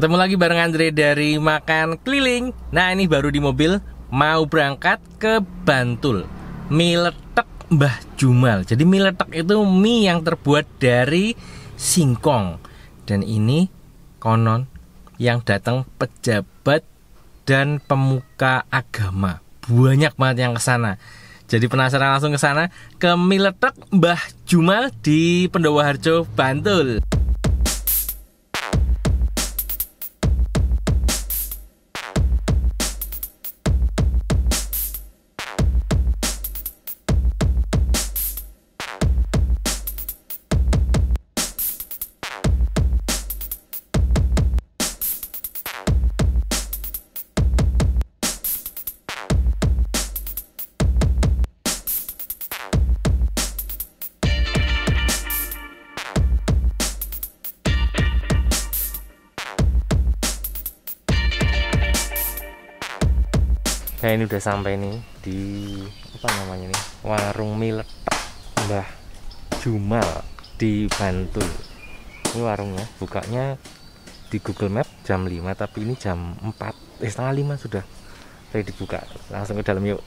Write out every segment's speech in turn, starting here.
Ketemu lagi bareng Andre dari Makan Keliling. Nah, ini baru di mobil mau berangkat ke Bantul. Mie letek Mbah Jumal. Jadi mie letek itu mie yang terbuat dari singkong. Dan ini konon yang datang pejabat dan pemuka agama. Banyak banget yang ke sana. Jadi penasaran langsung ke sana ke mie letek Mbah Jumal di Pendowo Harjo, Bantul. Nah ini udah sampai nih di apa namanya nih warung mie letek Mbah Jumal di Bantul. Ini warungnya bukanya di Google Map jam 5 tapi ini jam 4 eh setengah 5 sudah. Saya dibuka langsung ke dalam yuk.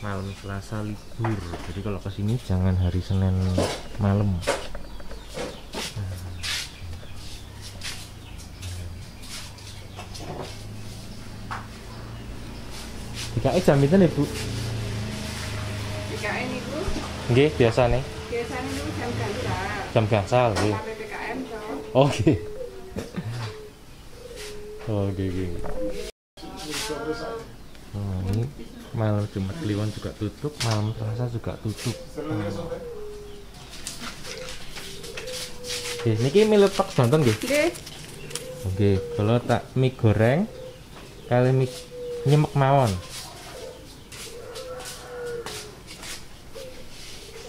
Malam Selasa libur. Jadi kalau ke sini jangan hari Senin malam Tiga jam itu nih bu? PKM itu Nggih, biasa nih. biasanya itu jam gansal Jam gansal nggih. sampai PPKM nggih. Oh, nggih, nggih. Oh, ini malam Jumat Kliwon juga tutup, malam Selasa juga tutup. Oke, niki mie letok jantan nggih. Nggih, Oke, kalau tak mie goreng kali mie nyemek mawon.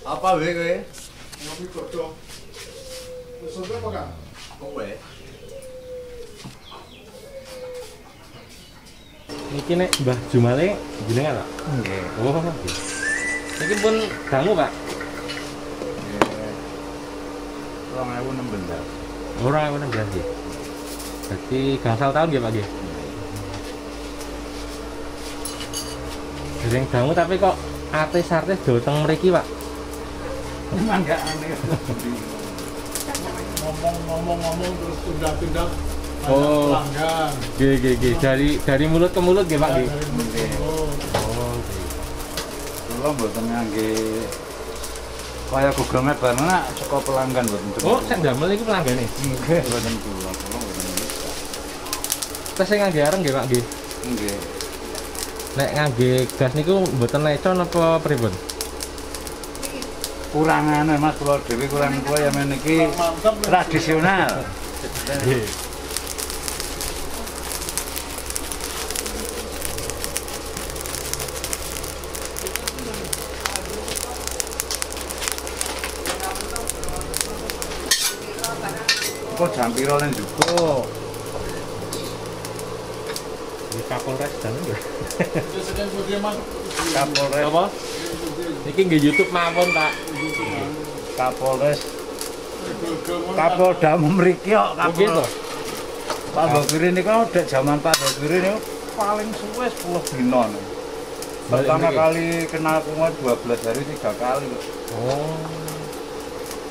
Apa wae kowe? Ngopi godhong. Wis sampe apa kan? Kowe. Niki nek Mbah Jumale jenengan Pak? Nggih. Oh, nggih. Niki pun dangu, Pak. Rong ewu enam belas. Orang yang enam belas nggih. Berarti gangsal tahun ya Pak nggih. Dereng dangu tapi kok artis-artis dateng mriki, Pak. Emang gak aneh. Ngomong-ngomong-ngomong terus pindah-pindah banyak Oh. pelanggan. Nggih, nggih. Dari dari mulut ke mulut nggih, Pak nggih. Dari mulut ke mulut. Oh, ngangge kaya Google Map nak saka pelanggan mboten. Oh, saya ndamel iki pelanggane. nggih mboten kula. Kula mboten bisa. Tes sing ngangge areng nggih, Pak. Nggih. Nek ngangge gas niku mboten lecon apa pripun? Kurangane Mas kula dhewe kurang kula ya men iki tradisional. Kok jam piro len juga? Di Kapolres dan Mas. Kapolres Apa? Niki nggih YouTube mawon, Pak. Kapolres. Kapolda mriki kok Oh, gitu. Pak Bokiri ini kan udah zaman Pak Bokiri ini paling suwe 10 dino. Pertama kali kenal kungat 12 hari tiga kali kok. Oh.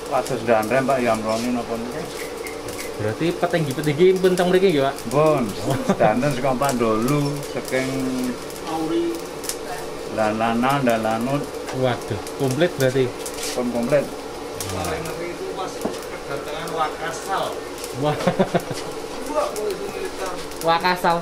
Kasus dandrem Pak Yamroni napa niki? Berarti petinggi-petinggi pun teng mriki nggih, Pak. Bon, danten saka Pandolu, saking Auri. Lalana, Dalanut, Waduh, komplit berarti. pun komplit. Paling ngeri itu pas kedatangan Wakasal. Wah. Wakasal.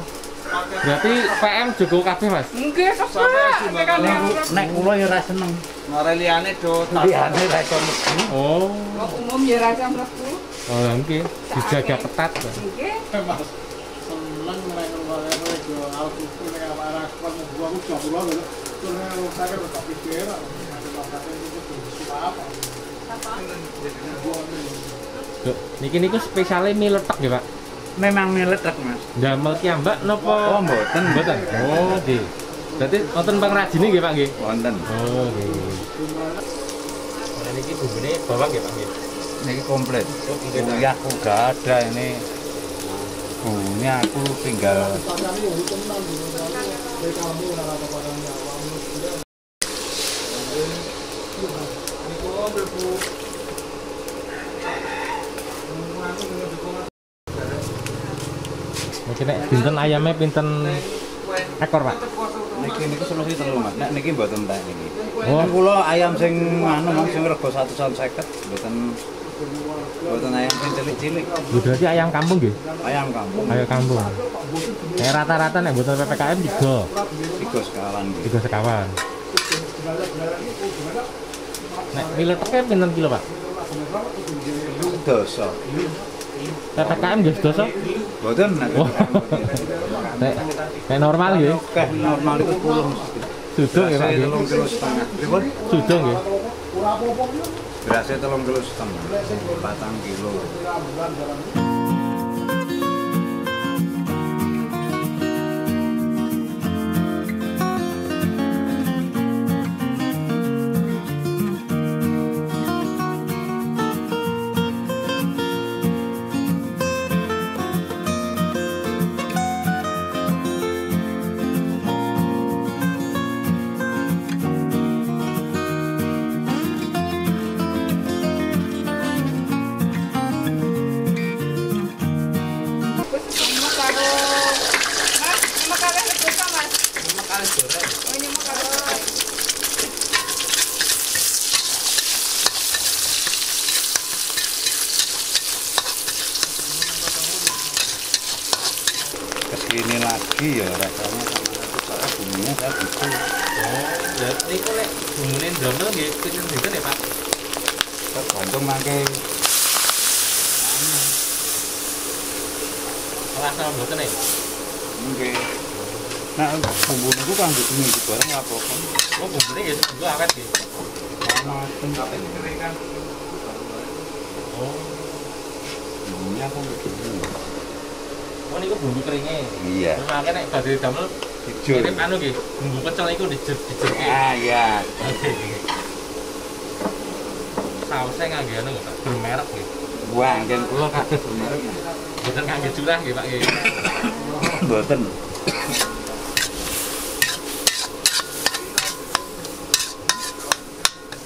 Berarti PM juga kabeh, Mas. nggih Sampai kepala Sumbangan. tekan Nek kula ya ora seneng. Mareliane do Liyane ra iso mlebu. Oh. Wong umum ya rasa mlebu Oh, nggih. Dijaga ketat, nggih Mas. Seneng nek ngono yo aku itu nek arah kon aku jam saya ada itu suka apa? Niki niku spesialnya mie letek nggih, Pak. Memang miletek Mas. Damel ki mbak Oh, napa? mboten. Mboten. Oh, nggih. Berarti wonten pengrajine nggih, Pak nggih. Wonten. Oh, nggih. ini bumbune bawang ya Pak nggih. Ini komplit. Oh. Bumbunya aku gak ada ini. Bumbunya aku tinggal Mungkin nek pinten ayamnya pinten ekor Pak. niki niki solusi telu Mas. Nek niki mboten tak niki. Oh. Kula ayam sing anu Mas sing rego 150 mboten mboten ayam sing cilik-cilik. Berarti ayam kampung nggih. Ayam kampung. Ayam kampung. Kayak rata-rata nek mboten PPKM 3, Tiga sekawan. 3 sekawan. Nek mileteknya pinten kilo Pak? Dosa. PPKM nggih sedoso? Mboten nek. Nek normal nggih. Oke, normal itu 10. Sudung ya Pak? Sudung nggih. Berasnya telung kilo setengah. Patang kilo. Ke sini lagi ya rasanya sama itu soalnya bumbunya saya gitu. Oh, berarti niku nek bumbune ndamel nggih pinten pinten ya Pak? Tergantung mangke Rasa mboten ya? mungkin. Nah, bumbu niku kan gitu nih barang apa kan? Oh, bumbune nggih sebelum awet nggih. Sama tempat kan Oh, bumbunya kan begini. oh niku bumbu keringnya. Iya. Terus makanya nek badhe damel Hijau. mirip anu nggih, bumbu pecel iku dijer dijerke. Ah iya. Sausnya ngangge anu nggih, Pak. Bermerek nggih. Wah, kan kula kados merek. Mboten ngangge curah nggih, Pak nggih. Mboten.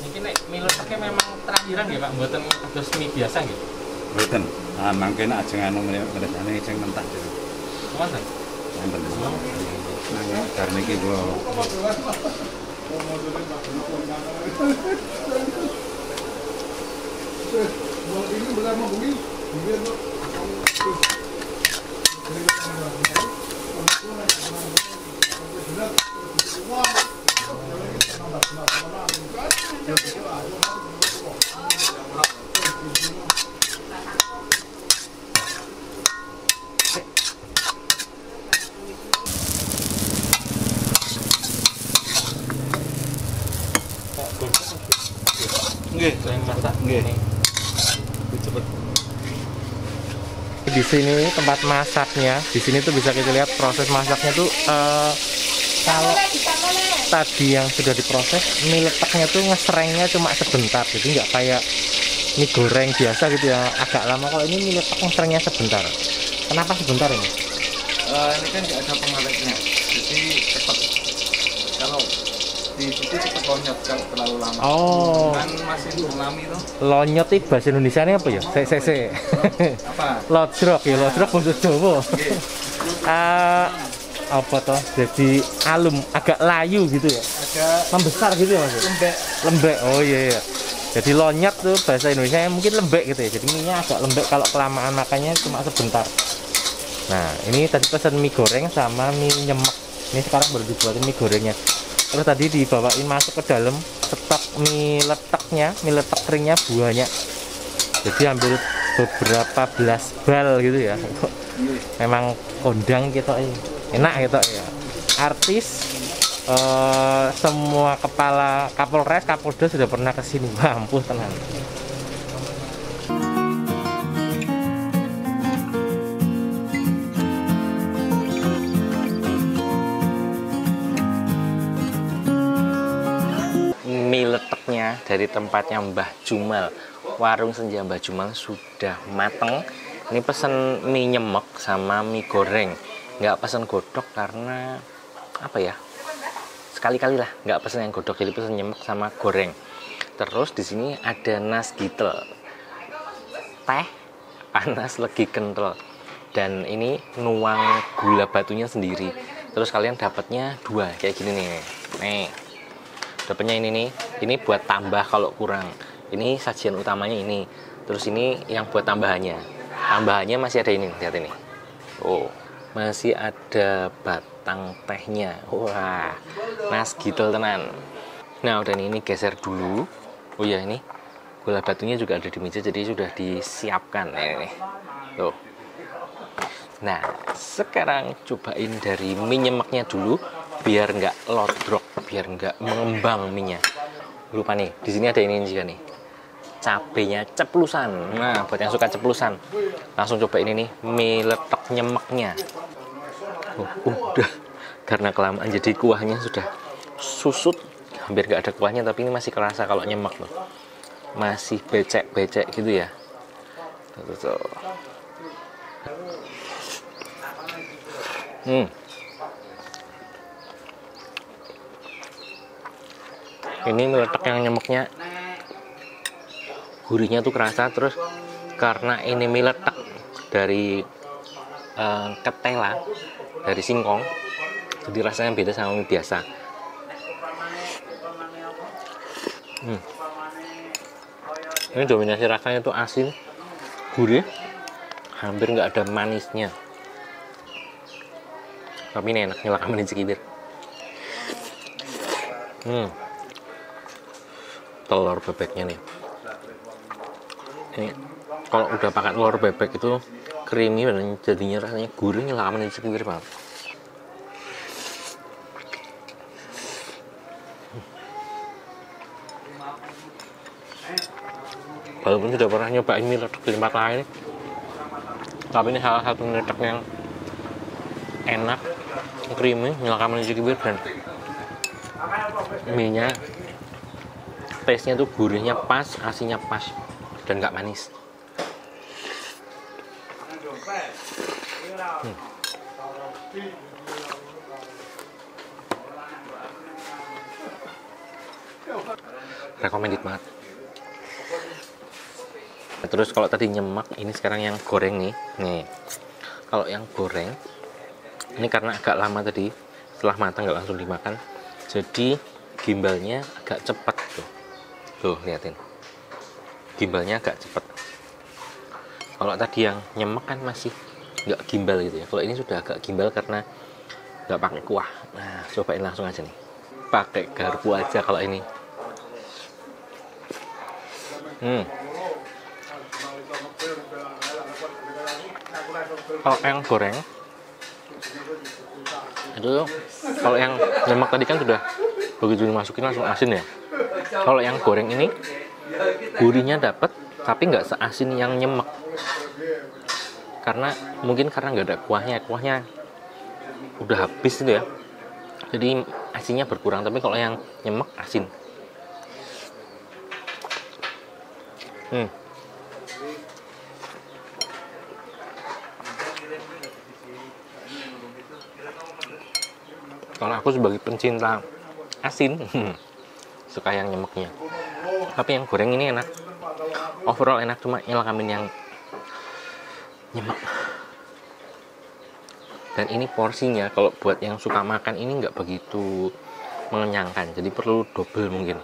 Niki nek mie leteknya terakhiran nggih, Pak. Mboten terus mie biasa nggih. Mboten. Ah, mangke nek ajeng anu ngresane sing mentah dhewe. Wonten. Wonten. Nah, karena iki kula Nggih. Sini tempat masaknya, di sini tuh bisa kita lihat proses masaknya tuh eh, kalau tadi yang sudah diproses mie letaknya tuh ngeserengnya cuma sebentar. Jadi nggak kayak mie goreng biasa gitu ya agak lama. Kalau ini mie letak ngeserengnya sebentar. Kenapa sebentar ini? Eh, ini kan nggak ada pengawetnya, jadi cepat. Kalau di situ cepat lonyot kalau terlalu lama. oh Kan masih tsunami tuh. lonyot itu bahasa Indonesia ini apa ya se se se Apa? lodrok ya lodrok bahasa Jawa Nggih. Eh, apa toh jadi alum agak layu gitu ya Agak membesar gitu ya mas ya? lembek. lembek oh iya, iya. jadi lonyot tuh bahasa Indonesia mungkin lembek gitu ya jadi mie agak lembek kalau kelamaan makannya cuma sebentar nah ini tadi pesan mie goreng sama mie nyemek ini sekarang baru dibuatin mie gorengnya terus tadi dibawain masuk ke dalam stok mie letaknya mie letak keringnya banyak. Jadi ambil beberapa belas bal gitu ya. Memang kondang gitu eh. enak gitu ya. Artis eh, semua kepala Kapolres Kapolda sudah pernah ke sini. Mampu tenang dari tempatnya Mbah Jumal. Warung senja Mbah Jumal sudah mateng. Ini pesen mie nyemek sama mie goreng. Nggak pesen godok karena apa ya sekali-kali lah nggak pesen yang godok jadi pesen nyemek sama goreng. Terus di sini ada nas gitel. Teh panas lagi kental. Dan ini nuang gula batunya sendiri. Terus kalian dapatnya dua kayak gini nih. Nih. Dapatnya ini nih ini buat tambah kalau kurang. Ini sajian utamanya ini. Terus ini yang buat tambahannya. Tambahannya masih ada ini lihat ini. Oh masih ada batang tehnya. Wah nas gitel tenan. Nah udah ini geser dulu. Oh ya ini gula batunya juga ada di meja jadi sudah disiapkan. Nah, ini. Tuh. Nah sekarang cobain dari mie nyemaknya dulu biar nggak lodrok biar nggak mengembang minyak lupa nih di sini ada ini juga nih. Cabenya ceplusan. Nah buat yang suka ceplusan langsung coba ini nih mie letok nyemeknya oh, udah. Karena kelamaan jadi kuahnya sudah susut. Hampir nggak ada kuahnya tapi ini masih kerasa kalau nyemek loh. Masih becek-becek gitu ya. Tuh, tuh, tuh. Hmm. Ini meletak yang nyemeknya gurihnya tuh kerasa terus karena ini mie letak dari uh, ketela dari singkong jadi rasanya beda sama mie biasa. Hmm. ini dominasi rasanya tuh asin. Gurih hampir nggak ada manisnya. Tapi ini enak nyelakaman di cikibir hmm telur bebeknya nih. Ini kalau udah pakai telur bebek itu creamy dan jadinya rasanya gurih nyelakaman di cikibir banget. Walaupun sudah pernah nyobain mie ledak di tempat lain. Tapi ini salah satu mie yang enak creamy nyelakaman di cikibir dan mie nya taste nya tuh gurihnya pas asinnya pas dan nggak manis. Hmm. recommended banget. Terus kalau tadi nyemak ini sekarang yang goreng nih. Nih. Kalau yang goreng ini karena agak lama tadi setelah matang nggak langsung dimakan jadi gimbalnya agak cepat tuh liatin. Gimbalnya agak cepat kalau tadi yang nyemek kan masih nggak gimbal gitu ya. Kalau ini sudah agak gimbal karena nggak pakai kuah. Nah cobain langsung aja nih. Pakai garpu aja kalau ini. Hmm. Kalau yang goreng. Itu kalau yang nyemek tadi kan sudah begitu dimasukin langsung asin ya kalau yang goreng ini gurihnya dapat tapi nggak seasin yang nyemek. Karena mungkin karena nggak ada kuahnya kuahnya udah habis itu ya. Jadi asinnya berkurang tapi kalau yang nyemek asin. Hmm. kalau aku sebagai pencinta asin suka yang nyemeknya. Tapi yang goreng ini enak. Overall enak cuma nyelakamin yang nyemek. Dan ini porsinya kalau buat yang suka makan ini nggak begitu mengenyangkan. Jadi perlu double mungkin.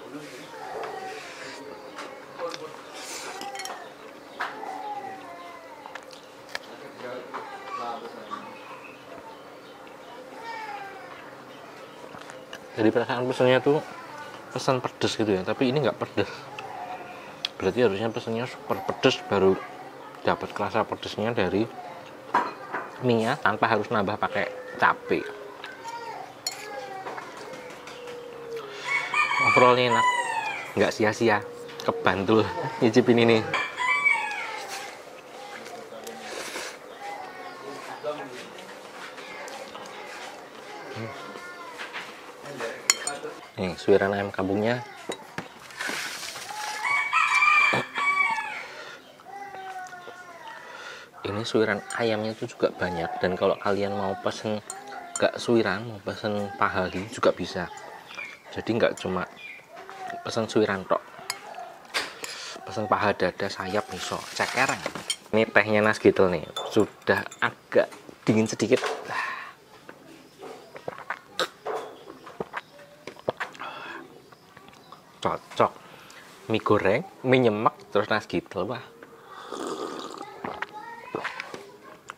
Jadi perasaan pesannya tuh pesan pedes gitu ya tapi ini nggak pedes. Berarti harusnya pesannya super pedes baru dapat kerasa pedesnya dari mie tanpa harus nambah pakai cabai overall ini enak nggak sia-sia kebantul nyicipin ini suiran ayam kampungnya ini suiran ayamnya itu juga banyak dan kalau kalian mau pesen gak suiran mau pesen pahali juga bisa. Jadi nggak cuma pesen suiran tok. Pesen paha dada sayap miso cekereng. Ini tehnya nas nih sudah agak dingin sedikit. Mie goreng mie nyemek terus nas gitu wah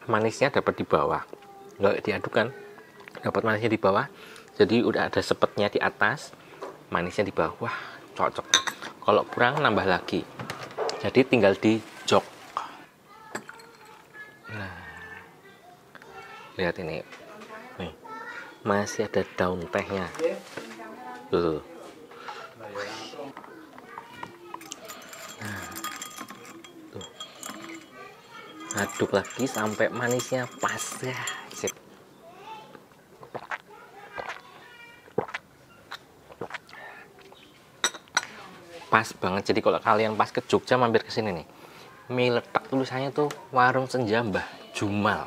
manisnya dapat di bawah. Nggak diadukan dapat manisnya di bawah. Jadi udah ada sepetnya di atas manisnya di bawah. Wah cocok. Kalau kurang nambah lagi. Jadi tinggal di jok. Nah lihat ini. Nih masih ada daun tehnya. Tuh Nah, aduk lagi sampai manisnya pas ya. Sip. Pas banget. Jadi kalau kalian pas ke Jogja mampir ke sini nih mie letak tulisannya tuh warung senja Mbah Jumal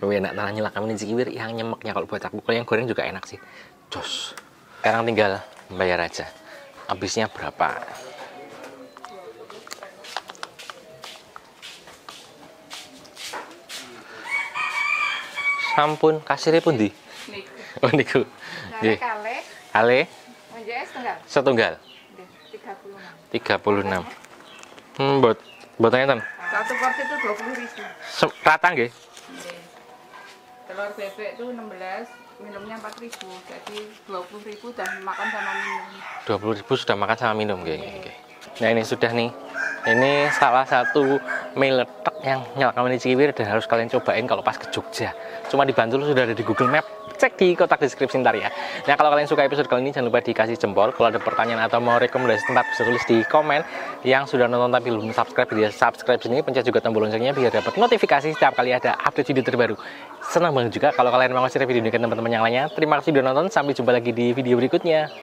enak tanah nyelak kami cikiwir yang nyemeknya kalau buat aku kalau yang goreng juga enak sih. Jos. Sekarang tinggal bayar aja. Habisnya berapa sampun kasirnya pun di Niku. oh niku Kale Nggih. kale. ale Menjadi setengah. setunggal Tiga puluh 36 enam. hmm buat buat ten Satu porsi itu dua puluh ribu. Se- rata nggih Nggih. Telur bebek itu 16, minumnya 4 ribu. Jadi 20 ribu dan makan sama minum. 20.000 sudah makan sama minum nggih nggih, nggih. Nah ini sudah nih. Ini salah satu mie letek yang nyalakan di Cikiwir dan harus kalian cobain kalau pas ke Jogja. Cuma di Bantul sudah ada di Google Map. Cek di kotak deskripsi ntar ya. Nah kalau kalian suka episode kali ini jangan lupa dikasih jempol. Kalau ada pertanyaan atau mau rekomendasi tempat bisa tulis di komen. Yang sudah nonton tapi belum subscribe dia subscribe sini. Pencet juga tombol loncengnya biar dapat notifikasi setiap kali ada update video terbaru. Senang banget juga kalau kalian mau share video ini ke teman-teman yang lainnya. Terima kasih sudah nonton. Sampai jumpa lagi di video berikutnya.